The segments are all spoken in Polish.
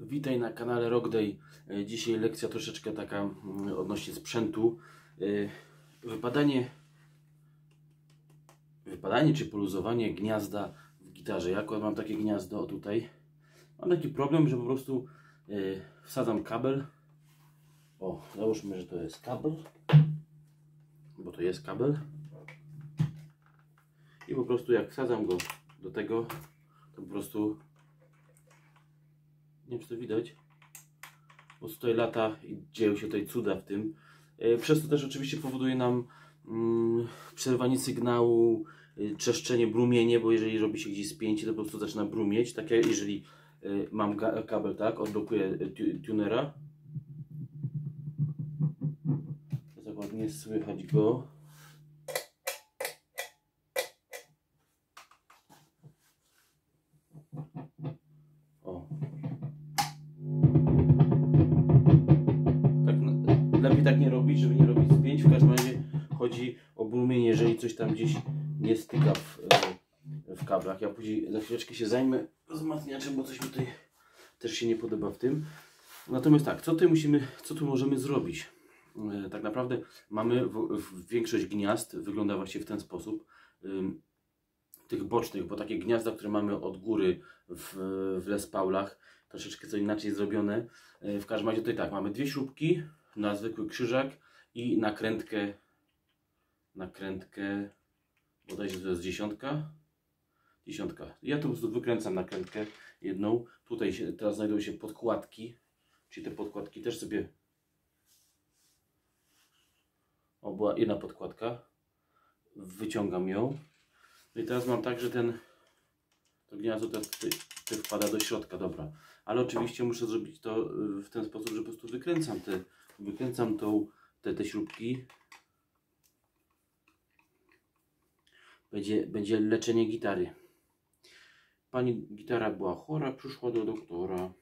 Witaj na kanale Rockday. E, Dzisiaj lekcja troszeczkę taka mm, odnośnie sprzętu. E, Wypadanie, wypadanie czy poluzowanie gniazda w gitarze. Ja mam takie gniazdo tutaj. Mam taki problem, że po prostu e, wsadzam kabel. O, załóżmy, że to jest kabel. Bo to jest kabel. I po prostu jak wsadzam go do tego, to po prostu nie wiem, czy to widać. Bo tutaj lata i dzieją się tutaj cuda w tym. E, Przez to też oczywiście powoduje nam mm, przerwanie sygnału, y, trzeszczenie, brumienie, bo jeżeli robi się gdzieś spięcie, to po prostu zaczyna brumieć. Tak jak jeżeli y, mam kabel, tak, odblokuję tu- tunera. To ładnie słychać go. Robić, żeby nie robić spięć. W każdym razie chodzi o brumienie, jeżeli coś tam gdzieś nie styka w, e, w kablach. Ja później za chwileczkę się zajmę wzmacniaczem, bo coś mi tutaj też się nie podoba w tym. Natomiast tak, co tutaj musimy, co tu możemy zrobić? E, Tak naprawdę mamy w, w większość gniazd wygląda właśnie w ten sposób. Tych bocznych, bo takie gniazda, które mamy od góry w, w Les Paulach, troszeczkę co inaczej zrobione. E, W każdym razie tutaj tak, mamy dwie śrubki na zwykły krzyżak i nakrętkę, nakrętkę, bodajże to jest dziesiątka, dziesiątka. Ja tu wykręcam nakrętkę jedną. Tutaj się, teraz znajdują się podkładki, czyli te podkładki też sobie, o była jedna podkładka, wyciągam ją. No i teraz mam tak, że ten, to gniazdo tutaj, tutaj wpada do środka, dobra. Ale oczywiście muszę zrobić to y, w ten sposób, że po prostu wykręcam te, wykręcam tą, te, te śrubki. Będzie, będzie leczenie gitary. Pani gitara była chora, przyszła do doktora.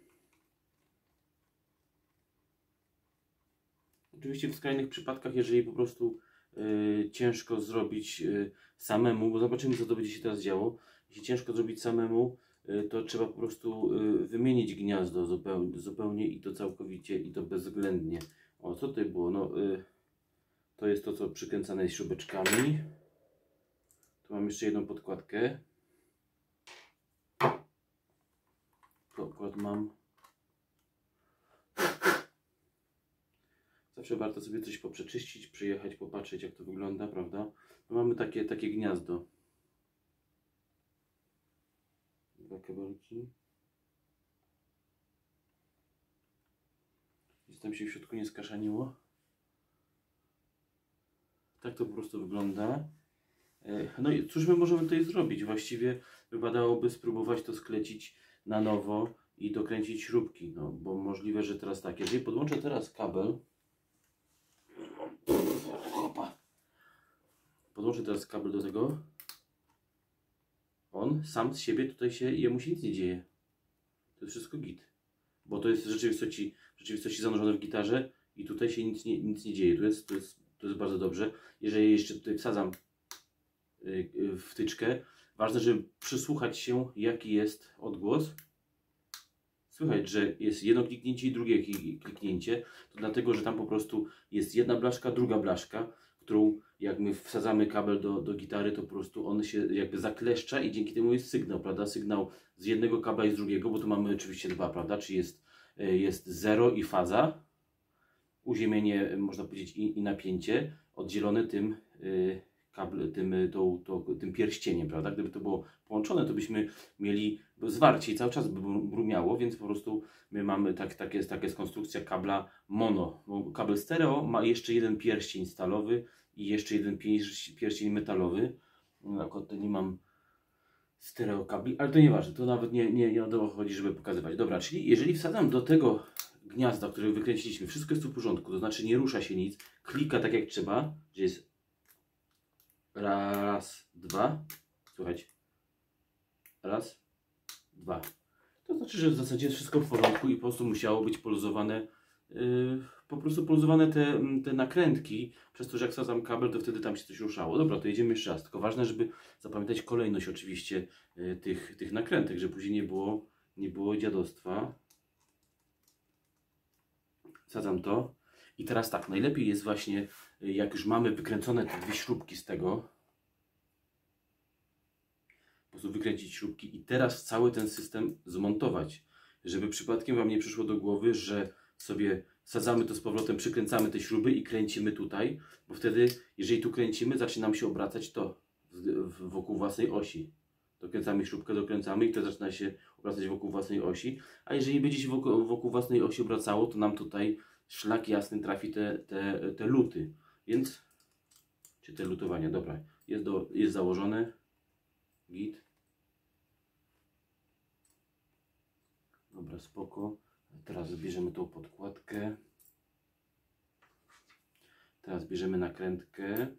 Oczywiście w skrajnych przypadkach, jeżeli po prostu y, ciężko zrobić y, samemu, bo zobaczymy co to będzie się teraz działo. Jeśli ciężko zrobić samemu, y, to trzeba po prostu y, wymienić gniazdo zupełnie, i to całkowicie i to bezwzględnie. O, co tutaj było? No, y, to jest to, co przykręcane jest śrubeczkami. Tu mam jeszcze jedną podkładkę. Akurat mam. Zawsze warto sobie coś poprzeczyścić, przyjechać, popatrzeć jak to wygląda, prawda? Tu mamy takie, takie gniazdo. Dwa kabelki. Nic tam się w środku nie skaszaniło. Tak to po prostu wygląda. E, No i cóż my możemy tutaj zrobić? Właściwie wypadałoby spróbować to sklecić na nowo i dokręcić śrubki. No, bo możliwe, że teraz tak, jeżeli podłączę teraz kabel, podłączę teraz kabel do tego, on sam z siebie tutaj się, jemu się nic nie dzieje. To jest wszystko git. Bo to jest w rzeczywistości, rzeczywistości zanurzone w gitarze i tutaj się nic nie, nic nie dzieje. To jest, to, jest, to jest bardzo dobrze. Jeżeli jeszcze tutaj wsadzam y, y, wtyczkę, ważne, żeby przysłuchać się, jaki jest odgłos. Słychać, że jest jedno kliknięcie i drugie kli- kliknięcie. To dlatego, że tam po prostu jest jedna blaszka, druga blaszka, którą jak my wsadzamy kabel do, do gitary, to po prostu on się jakby zakleszcza i dzięki temu jest sygnał, prawda? Sygnał z jednego kabla i z drugiego, bo tu mamy oczywiście dwa, prawda? Czyli jest, y, jest zero i faza, uziemienie, można powiedzieć, i, i napięcie, oddzielone tym y, kabel, tym, y, tą, tą, tym pierścieniem, prawda? Gdyby to było połączone, to byśmy mieli zwarcie i cały czas by bru- brumiało, więc po prostu my mamy, tak, tak, konstrukcja kabla mono. Kabel stereo ma jeszcze jeden pierścień stalowy i jeszcze jeden pierś- pierścień metalowy. No, Akurat nie mam stereo kabli, ale to nieważne, to nawet nie, nie, nie o to chodzi, żeby pokazywać. Dobra, czyli jeżeli wsadzam do tego gniazda, które wykręciliśmy, wszystko jest w porządku, to znaczy nie rusza się nic, klika tak jak trzeba, gdzie jest raz, dwa, słuchajcie, raz, dwa. To znaczy, że w zasadzie wszystko w porządku i po prostu musiało być poluzowane, yy, po prostu poluzowane te, te nakrętki, przez to, że jak wsadzam kabel, to wtedy tam się coś ruszało. Dobra, to jedziemy jeszcze raz, tylko ważne, żeby zapamiętać kolejność oczywiście yy, tych, tych nakrętek, żeby później nie było, nie było dziadostwa. wsadzam to. I teraz tak, najlepiej jest właśnie, y, jak już mamy wykręcone te dwie śrubki z tego, po prostu wykręcić śrubki i teraz cały ten system zmontować, żeby przypadkiem Wam nie przyszło do głowy, że sobie wsadzamy to z powrotem, przykręcamy te śruby i kręcimy tutaj, bo wtedy, jeżeli tu kręcimy, zacznie nam się obracać to wokół własnej osi. Dokręcamy śrubkę, dokręcamy i to zaczyna się obracać wokół własnej osi. A jeżeli będzie się wokół, wokół własnej osi obracało, to nam tutaj szlak jasny trafi te, te, te luty. Więc, czy te lutowania, dobra, jest, do, jest założone. Git. Dobra, spoko. Teraz bierzemy tą podkładkę. Teraz bierzemy nakrętkę.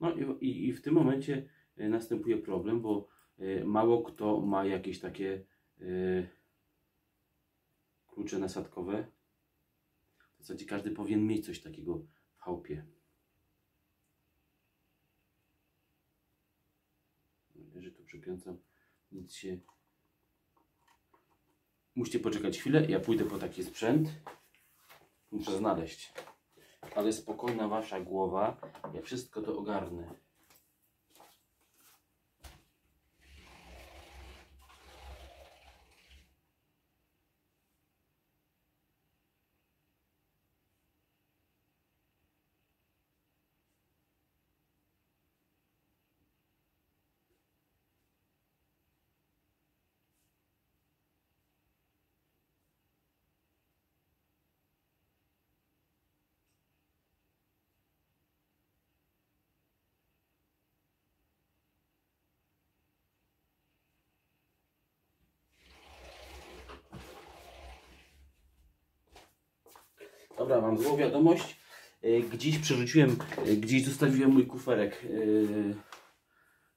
No i, i, i w tym momencie e, następuje problem, bo e, mało kto ma jakieś takie e, klucze nasadkowe. W zasadzie każdy powinien mieć coś takiego w chałupie. Że tu przykręcam, nic się... Musicie poczekać chwilę, ja pójdę po taki sprzęt. Muszę znaleźć ale spokojna wasza głowa, ja wszystko to ogarnę. Dobra, mam złą wiadomość. E, gdzieś przerzuciłem, e, gdzieś zostawiłem mój kuferek e,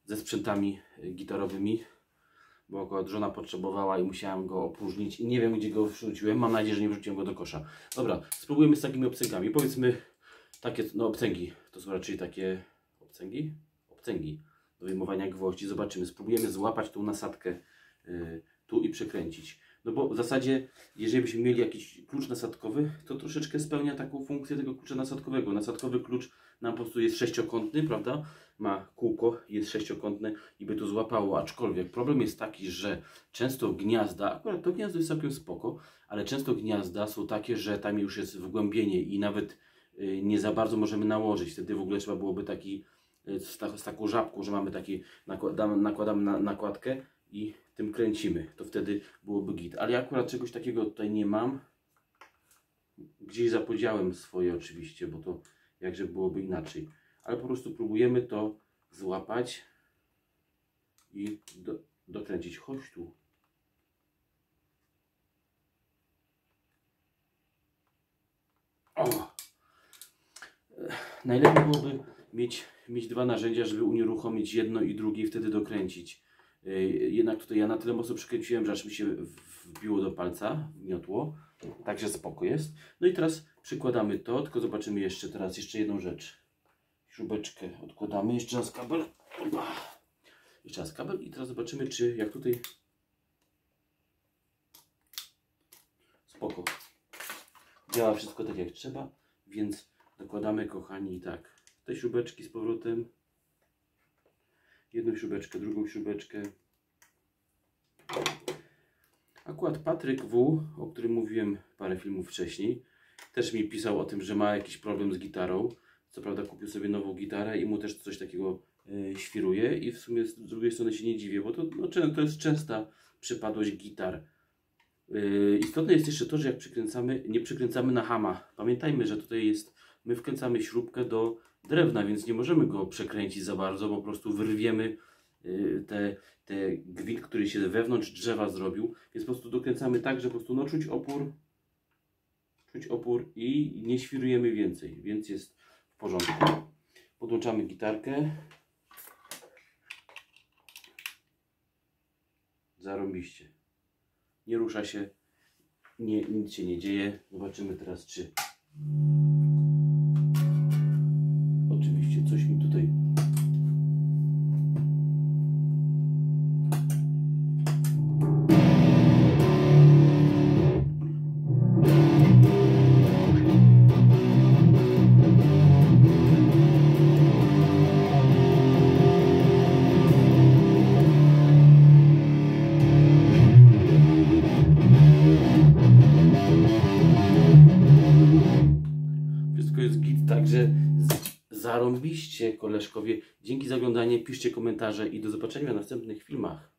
ze sprzętami gitarowymi, bo akurat żona potrzebowała i musiałem go opróżnić i nie wiem gdzie go wrzuciłem. Mam nadzieję, że nie wrzuciłem go do kosza. Dobra, spróbujemy z takimi obcęgami. Powiedzmy takie, no obcęgi, to są raczej takie obcęgi? Obcęgi do wyjmowania gwoździ. Zobaczymy, spróbujemy złapać tą nasadkę tu i przekręcić. No bo w zasadzie, jeżeli byśmy mieli jakiś klucz nasadkowy, to troszeczkę spełnia taką funkcję tego klucza nasadkowego. Nasadkowy klucz nam po prostu jest sześciokątny, prawda? Ma kółko, jest sześciokątne i by to złapało, aczkolwiek problem jest taki, że często gniazda, akurat to gniazdo jest całkiem spoko, ale często gniazda są takie, że tam już jest wgłębienie i nawet y, nie za bardzo możemy nałożyć. Wtedy w ogóle trzeba byłoby taki y, z, ta, z taką żabką, że mamy taki, nakładamy, nakładamy na, nakładkę i tym kręcimy. To wtedy byłoby git. Ale ja akurat czegoś takiego tutaj nie mam. Gdzieś zapodziałem swoje oczywiście, bo to jakże byłoby inaczej. Ale po prostu próbujemy to złapać i do, dokręcić. Chodź tu. O! Najlepiej byłoby mieć, mieć dwa narzędzia, żeby unieruchomić jedno i drugie i wtedy dokręcić. Y, jednak tutaj ja na tyle mocno przykręciłem, że aż mi się wbiło do palca, wgniotło. Także spoko jest. No i teraz przykładamy to, tylko zobaczymy jeszcze teraz jeszcze jedną rzecz. Śrubeczkę odkładamy, jeszcze raz kabel. Opa. Jeszcze raz kabel i teraz zobaczymy, czy jak tutaj spoko. Działa wszystko tak jak trzeba, więc dokładamy kochani tak te śrubeczki z powrotem jedną śrubeczkę, drugą śrubeczkę. Akurat Patryk W., o którym mówiłem parę filmów wcześniej, też mi pisał o tym, że ma jakiś problem z gitarą. Co prawda kupił sobie nową gitarę i mu też coś takiego y, świruje i w sumie z drugiej strony się nie dziwię, bo to, no, to jest częsta przypadłość gitar. Yy, istotne jest jeszcze to, że jak przykręcamy, nie przykręcamy na hama. Pamiętajmy, że tutaj jest, my wkręcamy śrubkę do drewna, więc nie możemy go przekręcić za bardzo, bo po prostu wyrwiemy y, te, te gwint, który się wewnątrz drzewa zrobił, więc po prostu dokręcamy tak, że po prostu no, czuć opór, czuć opór i nie świrujemy więcej, więc jest w porządku. Podłączamy gitarkę. Zarąbiście. Nie rusza się, nie, nic się nie dzieje. Zobaczymy teraz, czy zarąbiście, koleżkowie. Dzięki za oglądanie, piszcie komentarze i do zobaczenia w następnych filmach.